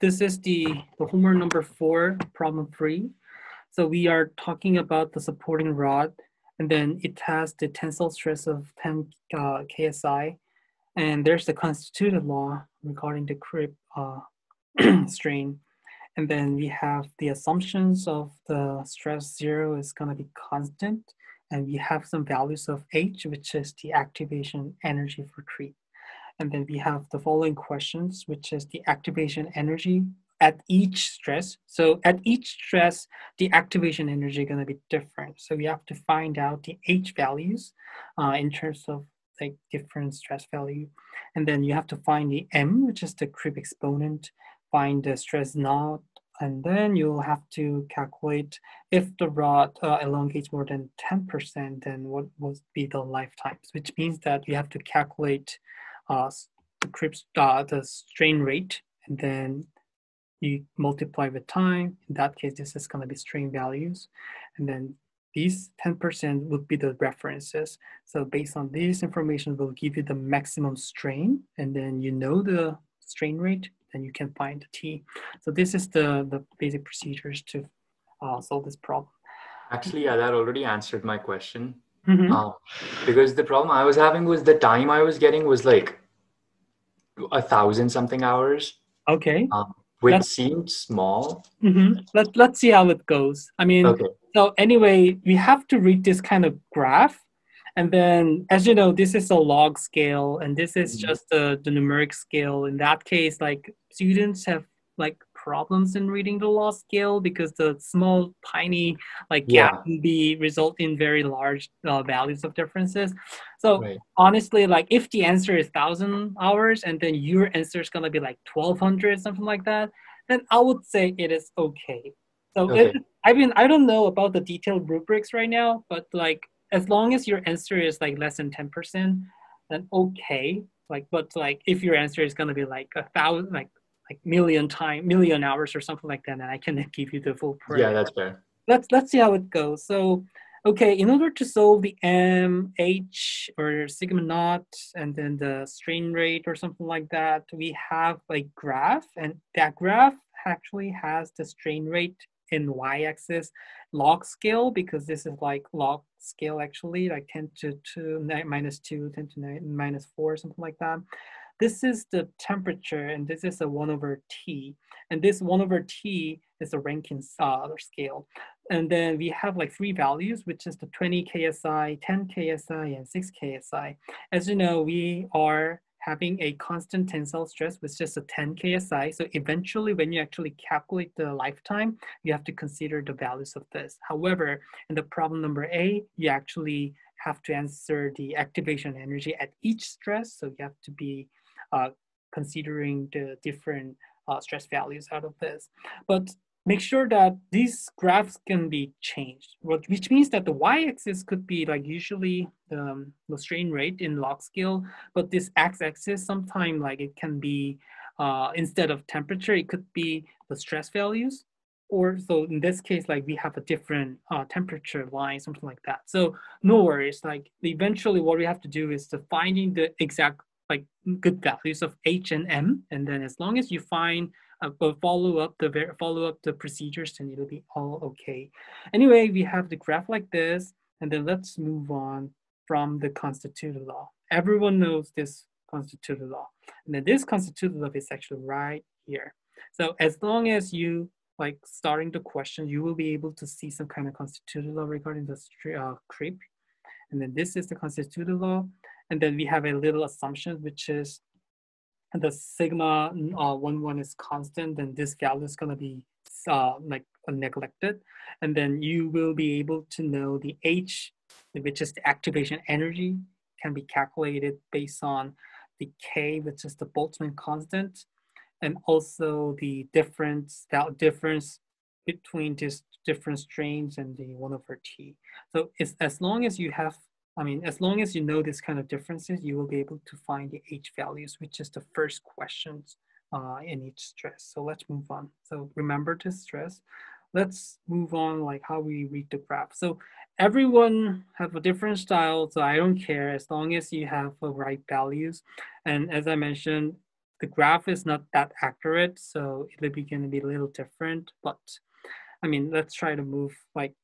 this is the, the homework number four, problem three. So we are talking about the supporting rod, and then it has the tensile stress of 10 uh, KSI, and there's the constitutive law regarding the creep uh, strain. And then we have the assumptions of the stress zero is gonna be constant, and we have some values of H, which is the activation energy for creep. And then we have the following questions, which is the activation energy at each stress. So at each stress, the activation energy to be different. So we have to find out the H values uh, in terms of like different stress value. And then you have to find the M, which is the creep exponent, find the stress naught, and then you'll have to calculate if the rod uh, elongates more than 10%, then what would be the lifetimes, which means that you have to calculate uh, the strain rate, and then you multiply with time. In that case, this is going to be strain values. And then these 10% would be the references. So based on this information, will give you the maximum strain. And then you know the strain rate, then you can find the T. So this is the, the basic procedures to uh, solve this problem. Actually, yeah, that already answered my question. Mm-hmm. Um, because the problem I was having was the time I was getting was like a thousand something hours. Okay. Um, which That's, seemed small. Mm-hmm. Let, let's see how it goes. I mean, okay. so anyway, we have to read this kind of graph. And then, as you know, this is a log scale, and this is mm-hmm. just the, the numeric scale. In that case, like students have like problems in reading the log scale because the small tiny like gap yeah. can be result in very large uh, values of differences so right. honestly like if the answer is 1000 hours and then your answer is going to be like 1200 something like that then i would say it is okay so okay. It, i mean i don't know about the detailed rubrics right now but like as long as your answer is like less than 10% then okay like but like if your answer is going to be like a thousand like like million time million hours or something like that and i can give you the full parameter. yeah that's fair. Let's let's see how it goes. So okay in order to solve the m h or sigma naught and then the strain rate or something like that we have a graph and that graph actually has the strain rate in y-axis log scale because this is like log scale actually like 10 to 2 minus 2 10 to 9 minus 4 something like that this is the temperature and this is a 1 over T. And this 1 over T is a Rankine uh, scale. And then we have like three values, which is the 20 KSI, 10 KSI, and 6 KSI. As you know, we are having a constant tensile stress with just a 10 KSI. So eventually when you actually calculate the lifetime, you have to consider the values of this. However, in the problem number A, you actually have to answer the activation energy at each stress. So you have to be uh, considering the different uh, stress values out of this. But make sure that these graphs can be changed, which means that the y-axis could be like usually um, the strain rate in log scale, but this x-axis sometimes like it can be, uh, instead of temperature, it could be the stress values. Or so in this case, like we have a different uh, temperature line, something like that. So no worries, like eventually what we have to do is to finding the exact like good values of H and M. And then as long as you find uh, follow up the follow up the procedures, then it'll be all okay. Anyway, we have the graph like this, and then let's move on from the constitutive law. Everyone knows this constitutive law. And then this constitutive law is actually right here. So as long as you like starting the question, you will be able to see some kind of constitutive law regarding the uh, creep. And then this is the constitutive law. And then we have a little assumption, which is the sigma uh, one one is constant, then this value is gonna be uh, like neglected. And then you will be able to know the H, which is the activation energy, can be calculated based on the K, which is the Boltzmann constant, and also the difference, that difference between these different strains and the one over T. So it's as long as you have I mean, as long as you know this kind of differences, you will be able to find the H values, which is the first questions uh, in each stress. So let's move on. So remember to stress. Let's move on like how we read the graph. So everyone have a different style, so I don't care as long as you have the right values. And as I mentioned, the graph is not that accurate, so it'll be going to be a little different. But I mean, let's try to move like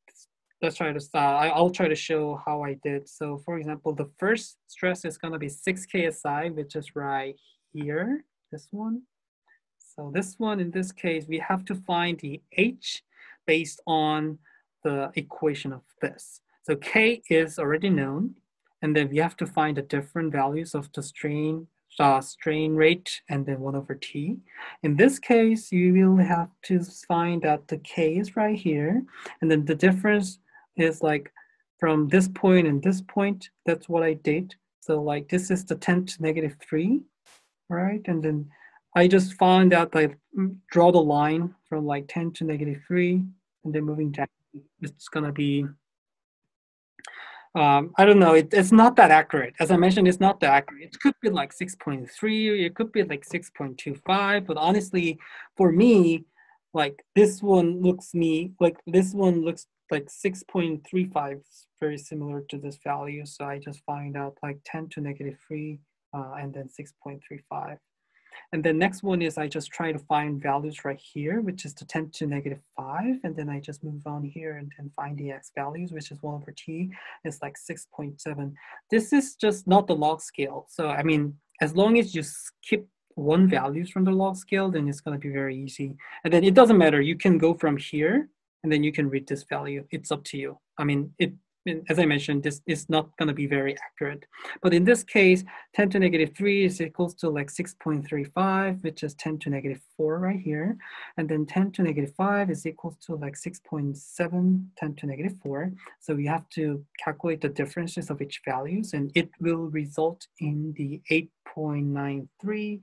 let's try to start. I'll try to show how I did. So for example, the first stress is going to be 6 KSI, which is right here, this one. So this one, in this case, we have to find the H based on the equation of this. So K is already known, and then we have to find the different values of the strain, uh, strain rate and then 1 over T. In this case, you will have to find that the K is right here, and then the difference is like from this point and this point, that's what I did. So like this is the 10 to negative 3, right? And then I just found out I mm, draw the line from like 10 to negative 3 and then moving down. It's to be, um, I don't know, it, it's not that accurate. As I mentioned, it's not that accurate. It could be like 6.3, it could be like 6.25, but honestly, for me, like this one looks me, like this one looks like 6.35 is very similar to this value. So I just find out like 10 to negative 3 uh, and then 6.35. And the next one is I just try to find values right here, which is the 10 to negative 5. And then I just move on here and then find the x values, which is 1 over t. It's like 6.7. This is just not the log scale. So, I mean, as long as you skip one values from the log scale, then it's going to be very easy. And then it doesn't matter. You can go from here and then you can read this value. It's up to you. I mean, it as I mentioned, this is not going to be very accurate. But in this case, 10 to negative 3 is equals to like 6.35, which is 10 to negative 4 right here. And then 10 to negative 5 is equals to like 6.7, 10 to negative 4. So you have to calculate the differences of each values, and it will result in the 8.93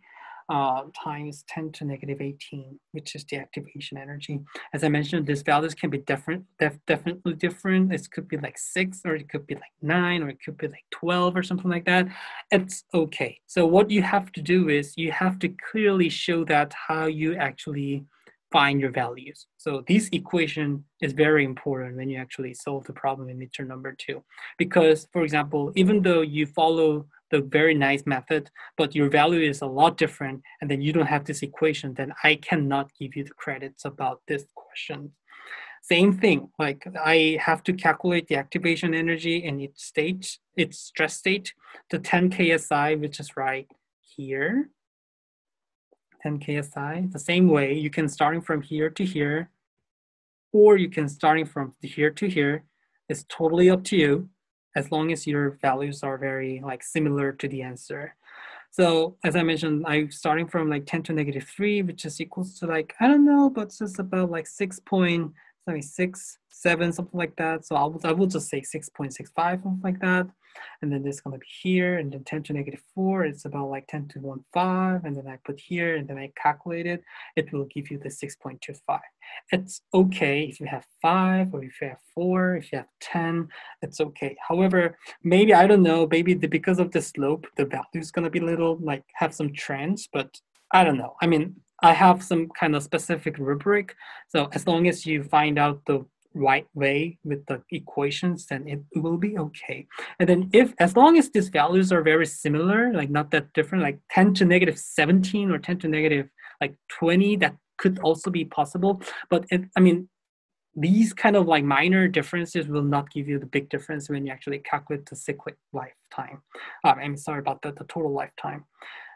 uh, times 10 to negative 18, which is the activation energy. As I mentioned, these values can be different, def definitely different. This could be like six, or it could be like nine, or it could be like 12 or something like that. It's okay. So what you have to do is you have to clearly show that how you actually find your values. So this equation is very important when you actually solve the problem in midterm number two. Because for example, even though you follow the very nice method, but your value is a lot different, and then you don't have this equation, then I cannot give you the credits about this question. Same thing, like I have to calculate the activation energy in its state, its stress state, the 10 KSI, which is right here. 10 KSI, the same way, you can starting from here to here, or you can starting from here to here. It's totally up to you as long as your values are very like similar to the answer. So as I mentioned, I'm starting from like 10 to negative 3, which is equals to like, I don't know, but just about like 6.76 seven, something like that. So I will, I will just say 6.65, something like that. And then going to be here, and then 10 to negative 4, it's about like 10 to 1, 5. And then I put here, and then I calculate it. It will give you the 6.25. It's okay if you have 5, or if you have 4, if you have 10, it's okay. However, maybe, I don't know, maybe the, because of the slope, the value is going to be little, like have some trends, but I don't know. I mean, I have some kind of specific rubric. So as long as you find out the right way with the equations, then it will be okay. And then if, as long as these values are very similar, like not that different, like 10 to negative 17 or 10 to negative like 20, that could also be possible. But it, I mean, these kind of like minor differences will not give you the big difference when you actually calculate the cyclic lifetime. Um, I'm sorry about that, the total lifetime.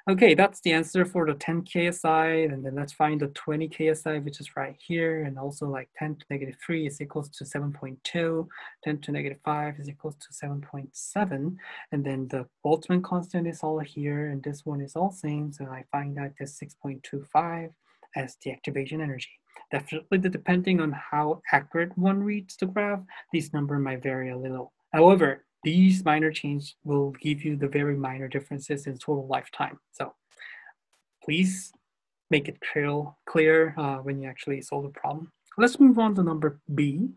Okay, that's the answer for the 10 KSI. And then let's find the 20 KSI, which is right here. And also like 10 to negative 3 is equals to 7.2. 10 to negative 5 is equals to 7.7. And then the Boltzmann constant is all here. And this one is all same. So I find out this 6.25 as the activation energy. Definitely depending on how accurate one reads the graph, this number might vary a little. However, these minor changes will give you the very minor differences in total lifetime. So please make it clear, clear uh, when you actually solve the problem. Let's move on to number B,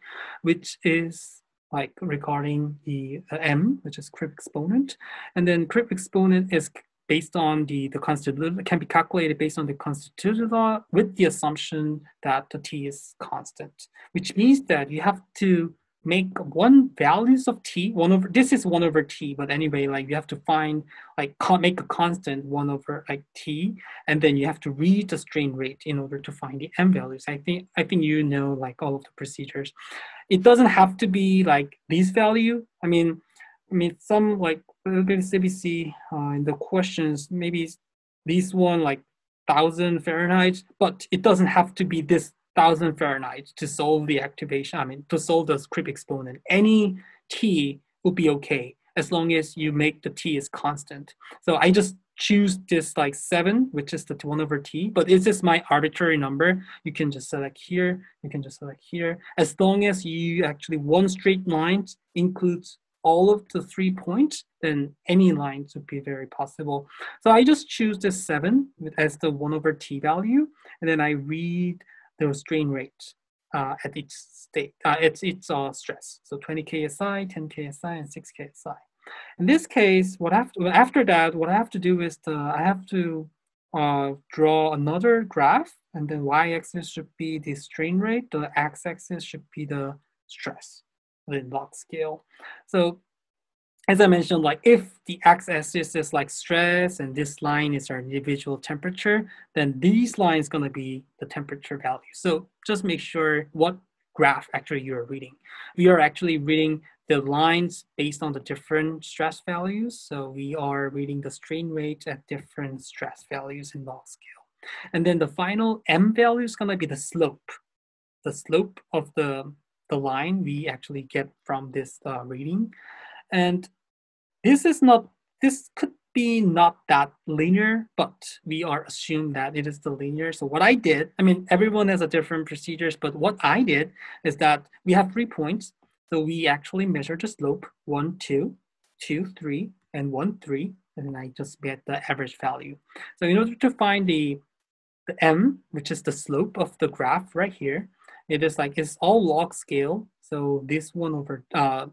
which is like regarding the uh, M, which is creep exponent. And then creep exponent is based on the, the constitutive, can be calculated based on the constitutive law with the assumption that the T is constant, which means that you have to make one values of t one over this is one over t but anyway like you have to find like make a constant one over like t and then you have to read the strain rate in order to find the m values. I think i think you know like all of the procedures. It doesn't have to be like this value. I mean i mean some like cbc uh, in the questions maybe this one like thousand fahrenheit but it doesn't have to be this thousand Fahrenheit to solve the activation, I mean, to solve the creep exponent. Any T would be okay as long as you make the T is constant. So I just choose this like seven, which is the one over T, but it's just my arbitrary number. You can just select here, you can just select here. As long as you actually one straight line includes all of the three points, then any lines would be very possible. So I just choose this seven as the one over T value, and then I read the strain rate uh, at each state, uh, at each uh, stress. So 20 KSI, 10 KSI, and 6 KSI. In this case, what after, after that, what I have to do is the, I have to uh, draw another graph, and then y-axis should be the strain rate, the x-axis should be the stress, the log scale. So as I mentioned, like if the x-axis is like stress and this line is our individual temperature, then these lines gonna be the temperature value. So just make sure what graph actually you're reading. We are actually reading the lines based on the different stress values. So we are reading the strain rate at different stress values in log scale. And then the final M value is gonna be the slope. The slope of the, the line we actually get from this uh, reading. And this is not, this could be not that linear, but we are assumed that it is the linear. So what I did, I mean, everyone has a different procedures, but what I did is that we have three points. So we actually measure the slope, one, two, two, three, and one, three, and I just get the average value. So in order to find the, the m, which is the slope of the graph right here, it is like, it's all log scale. So this one over, uh,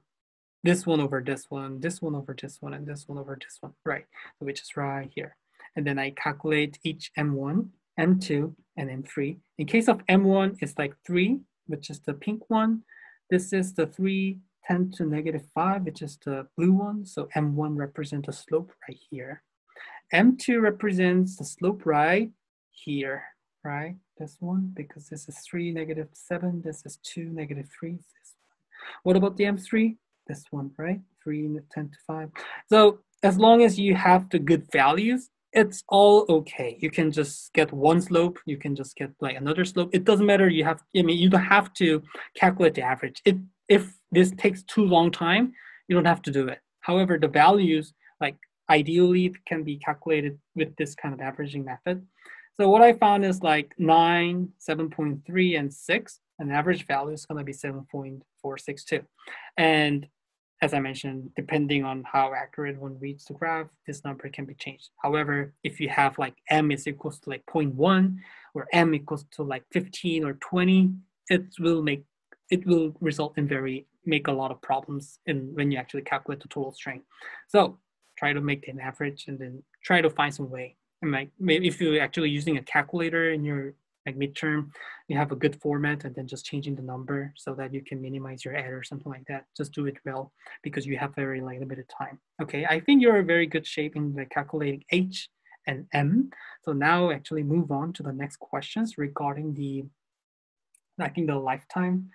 this one over this one, this one over this one, and this one over this one, right? So which is right here. And then I calculate each M1, M2, and M3. In case of M1, it's like three, which is the pink one. This is the three, 10 to negative five, which is the blue one. So M1 represents the slope right here. M2 represents the slope right here, right? This one, because this is three, negative seven, this is two, negative three, this one. What about the M3? This one, right? 3 and 10 to 5. So as long as you have the good values, it's all okay. You can just get one slope. You can just get like another slope. It doesn't matter. You have, I mean, you don't have to calculate the average. It, if this takes too long time, you don't have to do it. However, the values, like ideally can be calculated with this kind of averaging method. So what I found is like 9, 7.3, and 6. An average value is going to be 7.462. And as I mentioned, depending on how accurate one reads the graph, this number can be changed. However, if you have like m is equals to like 0.1 or m equals to like 15 or 20, it will make it will result in very make a lot of problems in when you actually calculate the total strain. So try to make an average and then try to find some way. And like maybe if you're actually using a calculator in your like midterm, you have a good format and then just changing the number so that you can minimize your error, something like that. Just do it well because you have very like, limited time. Okay, I think you're in very good shape in the calculating H and M. So now actually move on to the next questions regarding the, I think the lifetime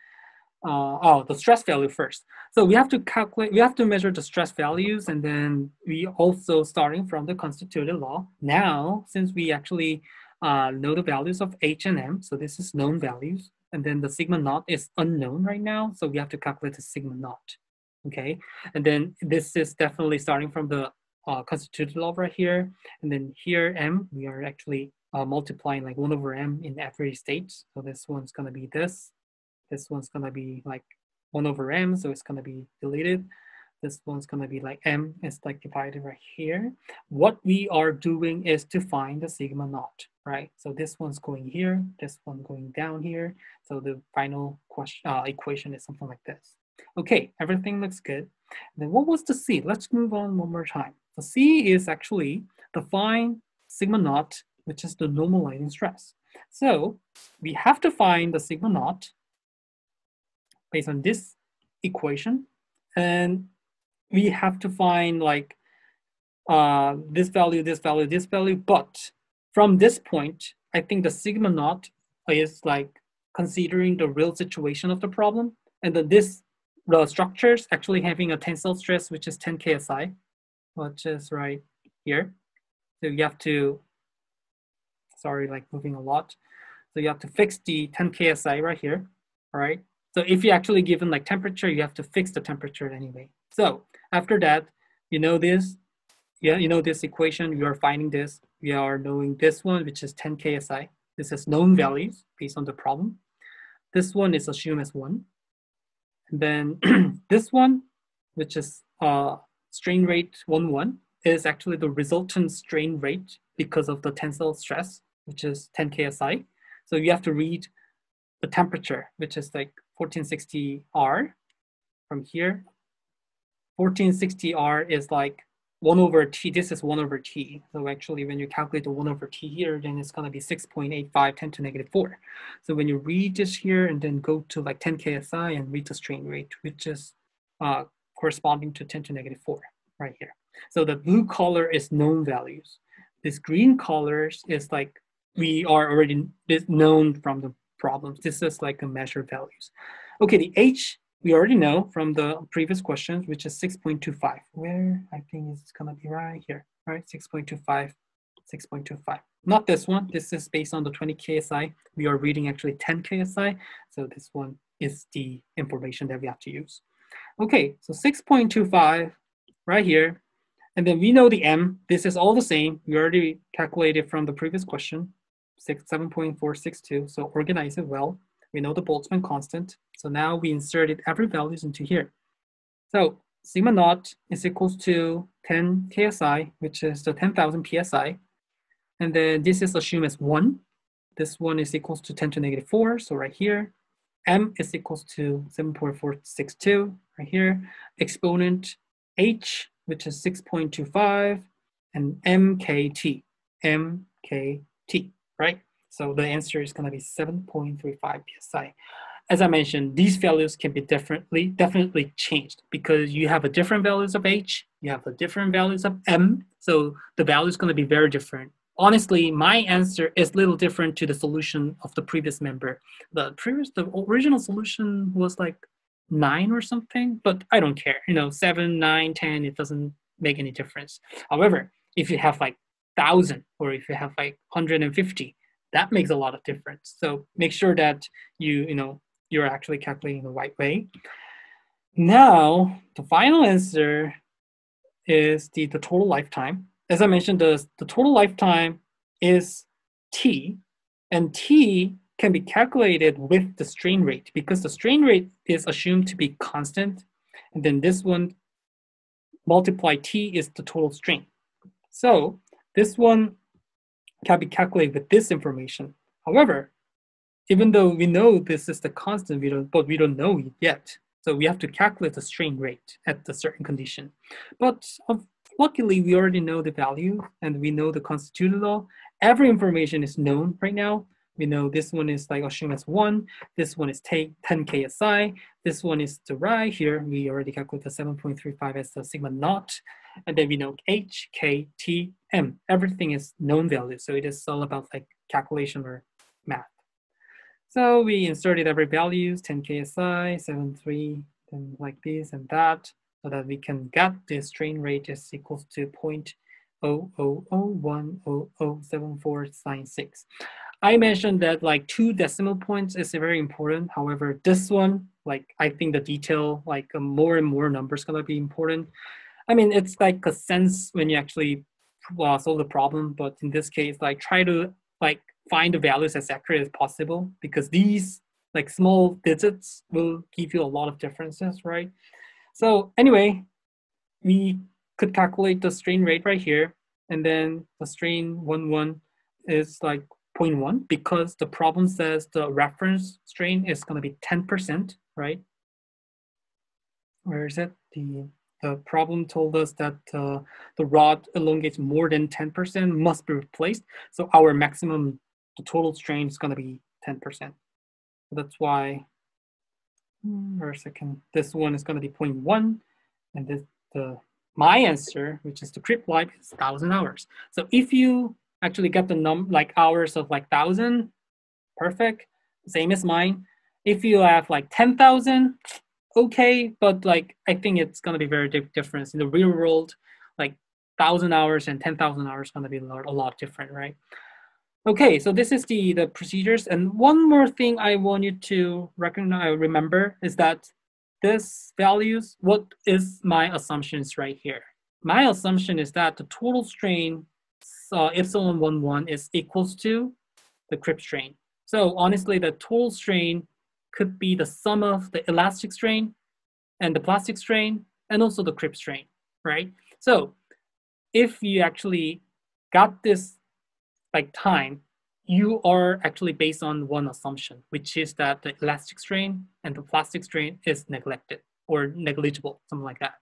uh, oh, the stress value first. So we have to calculate, we have to measure the stress values and then we also starting from the constitutive law. Now, since we actually uh, know the values of H and M. So this is known values. And then the sigma naught is unknown right now. So we have to calculate the sigma naught. Okay. And then this is definitely starting from the uh, constitutive law right here. And then here M, we are actually uh, multiplying like 1 over M in every state. So this one's going to be this. This one's going to be like 1 over M. So it's going to be deleted. This one's gonna be like m is like divided right here. What we are doing is to find the sigma naught, right? So this one's going here, this one going down here. So the final question uh, equation is something like this. Okay, everything looks good. Then what was the C? Let's move on one more time. The C is actually the find sigma naught, which is the normalizing stress. So we have to find the sigma naught based on this equation and we have to find like uh, this value, this value, this value. But from this point, I think the sigma naught is like considering the real situation of the problem. And then this, the structure is actually having a tensile stress, which is 10 KSI, which is right here. So you have to, sorry, like moving a lot. So you have to fix the 10 KSI right here, all right? So if you actually given like temperature, you have to fix the temperature anyway. So after that, you know this, yeah, you know this equation, you are finding this, we are knowing this one, which is 10 KSI. This is known values based on the problem. This one is assumed as one. And then this one, which is uh, strain rate 1, 1, is actually the resultant strain rate because of the tensile stress, which is 10 KSI. So you have to read the temperature, which is like 1460 R from here. 1460 R is like 1 over t, this is 1 over t. So actually when you calculate the 1 over t here, then it's going to be 6.85 10 to negative 4. So when you read this here and then go to like 10 KSI and read the strain rate, which is uh, corresponding to 10 to negative 4 right here. So the blue color is known values. This green colors is like we are already known from the problems. This is like a measure values. Okay, the H we already know from the previous questions, which is 6.25, where I think it's gonna be right here, right? 6.25, 6.25. Not this one, this is based on the 20 KSI. We are reading actually 10 KSI, so this one is the information that we have to use. Okay, so 6.25 right here. And then we know the M, this is all the same. We already calculated from the previous question, 7.462, so organize it well. We know the Boltzmann constant. So now we inserted every values into here. So sigma naught is equals to 10 KSI, which is the 10,000 PSI. And then this is assumed as one. This one is equals to 10 to negative four. So right here, M is equals to 7.462 right here. Exponent H, which is 6.25 and MKT, MKT, right? So the answer is going to be 7.35 psi. As I mentioned, these values can be differently, definitely changed because you have a different values of H, you have a different values of M, so the value is going to be very different. Honestly, my answer is a little different to the solution of the previous member. The previous, the original solution was like nine or something, but I don't care. You know, seven, nine, ten, it doesn't make any difference. However, if you have like thousand or if you have like 150, that makes a lot of difference. So make sure that you, you know, you're actually calculating the right way. Now, the final answer is the, the total lifetime. As I mentioned, the, the total lifetime is T, and T can be calculated with the strain rate because the strain rate is assumed to be constant. And then this one multiply T is the total strain. So this one can be calculated with this information. However, even though we know this is the constant, we don't, but we don't know it yet. So we have to calculate the strain rate at a certain condition. But um, luckily, we already know the value and we know the constituted law. Every information is known right now. We know this one is like assumed as one, this one is 10 KSI, this one is the right here. We already calculated the 7.35 as the sigma naught. And then we know H, K, T, M. Everything is known value. So it is all about like calculation or math. So we inserted every values, 10 KSI, 7.3, and like this and that, so that we can get the strain rate is equals to 0.000100746. I mentioned that like two decimal points is very important. However, this one, like I think the detail, like more and more numbers gonna be important. I mean, it's like a sense when you actually uh, solve the problem, but in this case, like try to like find the values as accurate as possible because these like small digits will give you a lot of differences, right? So anyway, we could calculate the strain rate right here, and then the strain one one is like 0.1 because the problem says the reference strain is going to be 10%, right? Where is it? The the problem told us that uh, the rod elongates more than 10% must be replaced. So our maximum, the total strain is going to be 10%. So that's why hmm. for a second, this one is going to be 0.1, and this the my answer, which is the creep life, is thousand hours. So if you actually get the num like hours of like thousand, perfect, same as mine. If you have like ten thousand, okay, but like I think it's gonna be very different in the real world. Like thousand hours and ten thousand hours gonna be a lot, a lot different, right? Okay, so this is the the procedures, and one more thing I want you to recognize, remember, is that this values, what is my assumptions right here? My assumption is that the total strain uh, epsilon 1, 1 is equals to the creep strain. So honestly, the total strain could be the sum of the elastic strain and the plastic strain and also the creep strain, right? So if you actually got this like time you are actually based on one assumption, which is that the elastic strain and the plastic strain is neglected or negligible, something like that.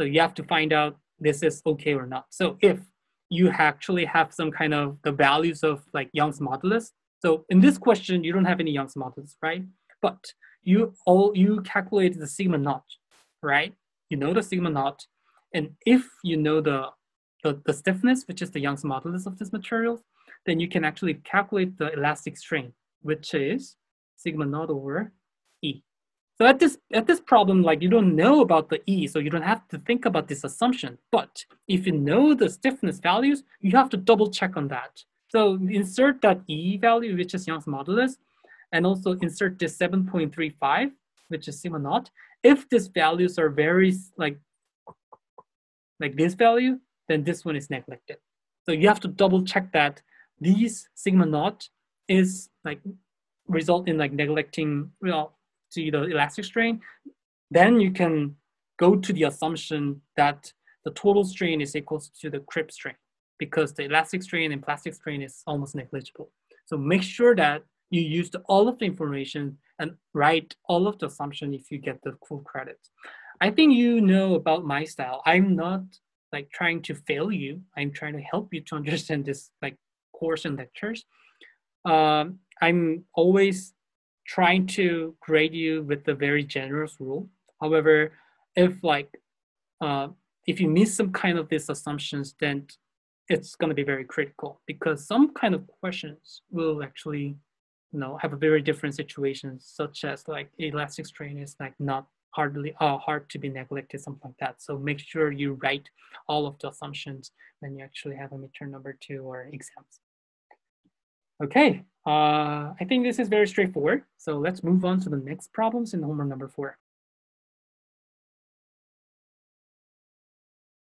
So you have to find out this is okay or not. So if you actually have some kind of the values of like Young's modulus, so in this question, you don't have any Young's modulus, right? But you all you calculate the sigma naught, right? You know the sigma naught, and if you know the the, the stiffness, which is the Young's modulus of this material, then you can actually calculate the elastic strain, which is sigma naught over E. So at this at this problem, like you don't know about the E, so you don't have to think about this assumption. But if you know the stiffness values, you have to double check on that. So insert that E value, which is Young's modulus, and also insert this 7.35, which is sigma naught. If these values are very like like this value, then this one is neglected. So you have to double check that these sigma naught is like result in like neglecting well to the elastic strain, then you can go to the assumption that the total strain is equal to the creep strain because the elastic strain and plastic strain is almost negligible. So make sure that you use all of the information and write all of the assumption if you get the full credit. I think you know about my style. I'm not like trying to fail you. I'm trying to help you to understand this like course and lectures. Um, I'm always trying to grade you with a very generous rule. However, if like uh, if you miss some kind of these assumptions, then it's going to be very critical because some kind of questions will actually you know have a very different situation such as like elastic strain is like not hardly uh, hard to be neglected something like that so make sure you write all of the assumptions when you actually have a midterm number two or exams Okay, uh, I think this is very straightforward. So let's move on to the next problems in homework number four.